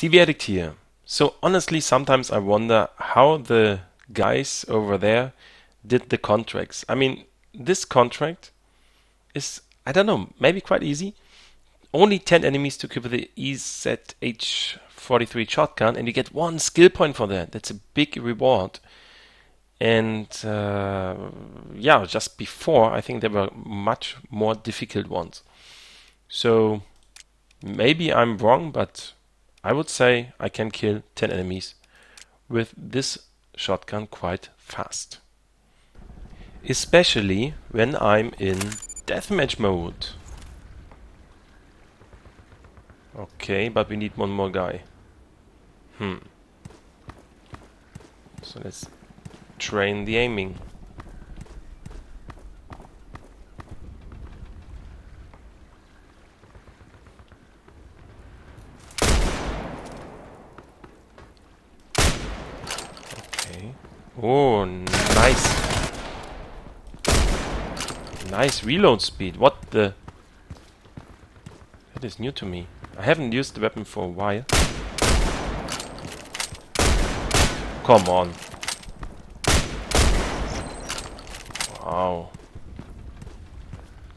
Verdict here. So honestly, sometimes I wonder how the guys over there did the contracts. I mean, this contract is, I don't know, maybe quite easy. Only 10 enemies to equip the IZH-43 shotgun, and you get one skill point for that. That's a big reward. And uh, yeah, just before, I think there were much more difficult ones. So maybe I'm wrong, but I would say I can kill 10 enemies with this shotgun quite fast. Especially when I'm in deathmatch mode. Okay, but we need one more guy. Hmm. So let's train the aiming. Okay. Oh, nice. Nice reload speed. What the? That is new to me. I haven't used the weapon for a while. Come on. Wow.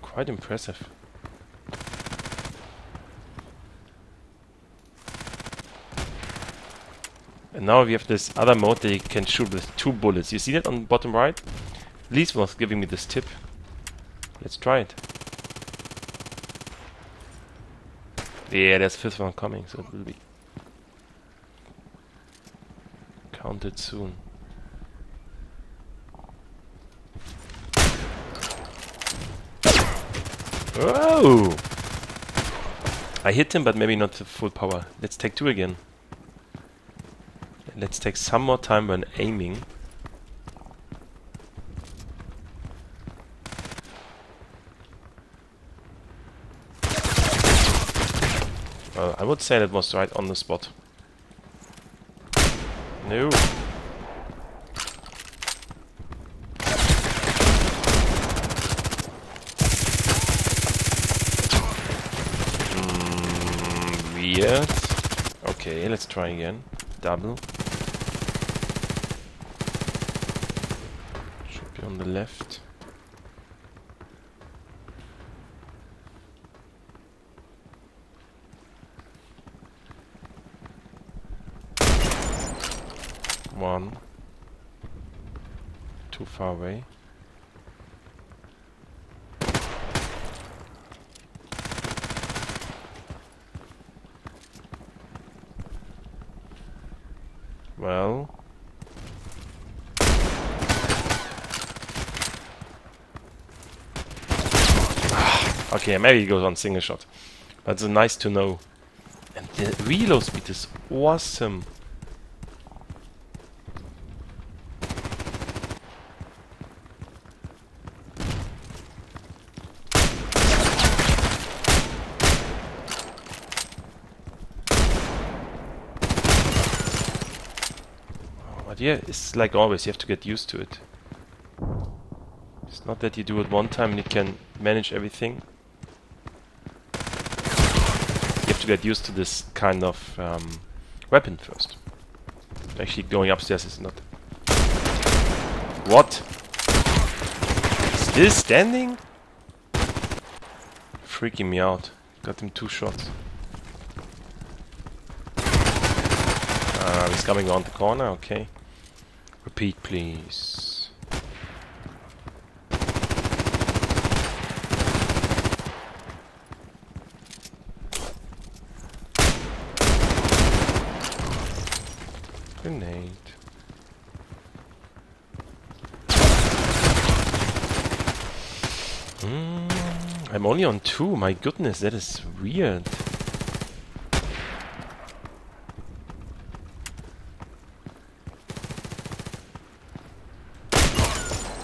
Quite impressive. And now we have this other mode that you can shoot with two bullets. You see that on the bottom right? Lise was giving me this tip. Let's try it. Yeah, there's fifth one coming, so it will be counted soon. Oh! I hit him, but maybe not full power. Let's take two again. Let's take some more time when aiming. Well, I would say that was right on the spot. No. Mm. Okay, let's try again. Double. Should be on the left. One. Too far away. Well. Okay, maybe he goes on single shot. That's nice to know. And the reload speed is awesome. Oh, but yeah, it's like always, you have to get used to it. It's not that you do it one time and you can manage everything. You have to get used to this kind of um, weapon first. Actually, going upstairs is not... What? Still standing? Freaking me out. Got him two shots. Uh, he's coming around the corner, okay. Repeat, please. Grenade. Mm, I'm only on two, my goodness, that is weird.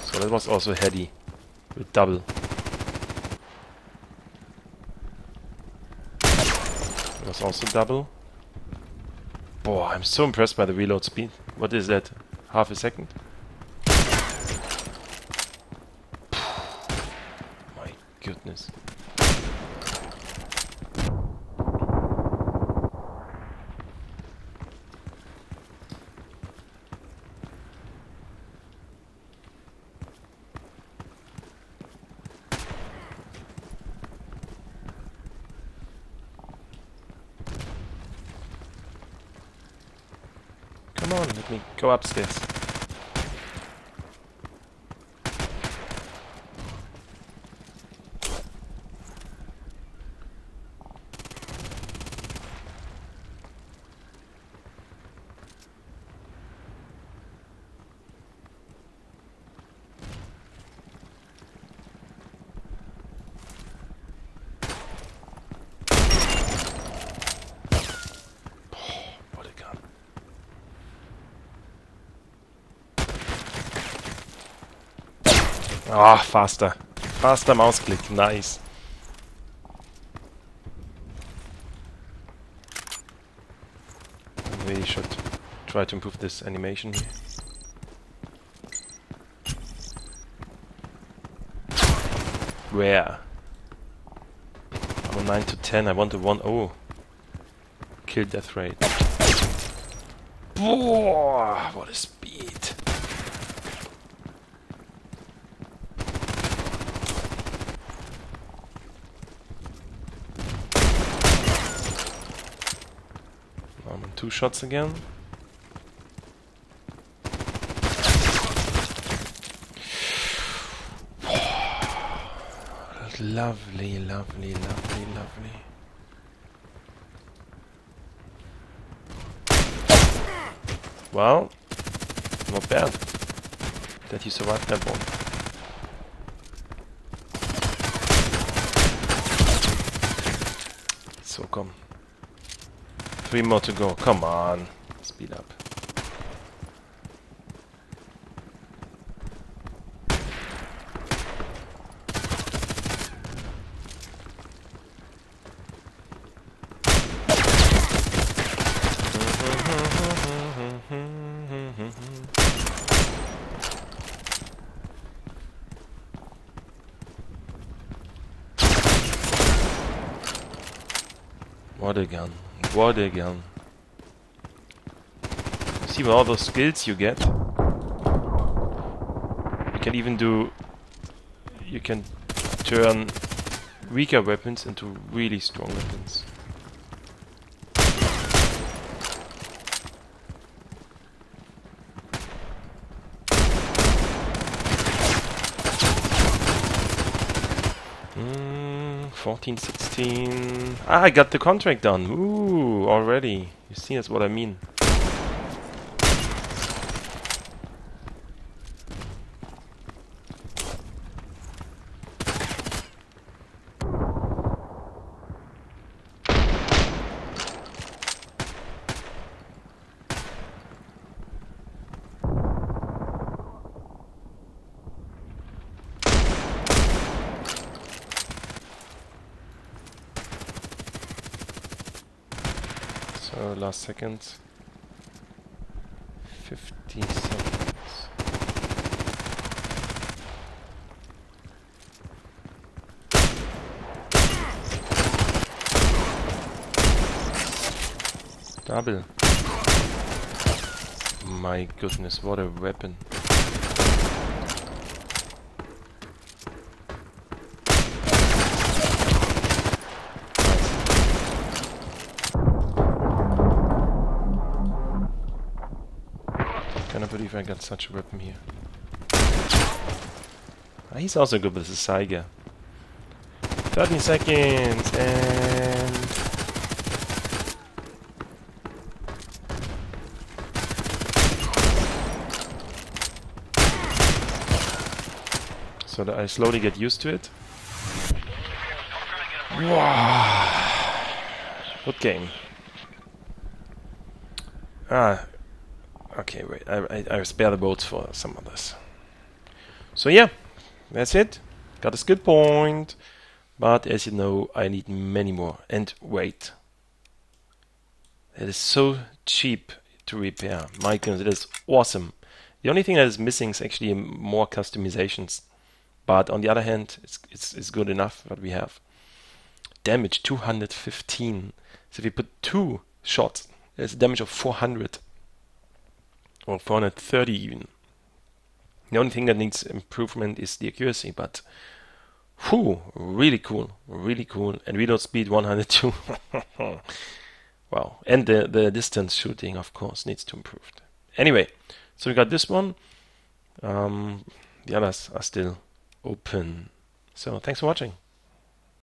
So that was also heady. With double. That was also double. Boah, I'm so impressed by the reload speed. What is that? Half a second? My goodness. On, let me go upstairs. What a gun. Ah, faster. Faster mouse click. Nice. We should try to improve this animation here. Where? I'm on 9 to 10. I want a 1 0 kill death rate. Whoa, what a speed. I'm on two shots again. Lovely, lovely, lovely, lovely. Well, not bad that he survived that one. So come. Three more to go. Come on. Speed up. What a gun. What a gun. See with all those skills you get. You can even do... You can turn weaker weapons into really strong weapons. Mm, 14, 16. Ah, I got the contract done. Ooh, already. You see, that's what I mean. So, last seconds. 50 seconds. Double. My goodness, what a weapon. I got such a weapon here. Ah, he's also good with the Saiga. 13 seconds and... So that I slowly get used to it. Wow. Good game. Ah, Okay, wait. I, I, I spare the boats for some others. So yeah, that's it. Got a skill point. But as you know, I need many more. And wait. It is so cheap to repair. My goodness, it is awesome. The only thing that is missing is actually more customizations. But on the other hand, it's, it's, it's good enough what we have. Damage 215. So if we put two shots, there's a damage of 400 or 430 even. The only thing that needs improvement is the accuracy, but whew, really cool, really cool. And reload speed 102. wow. And the, the distance shooting, of course, needs to improve. anyway, so we got this one. Um, the others are still open. So thanks for watching.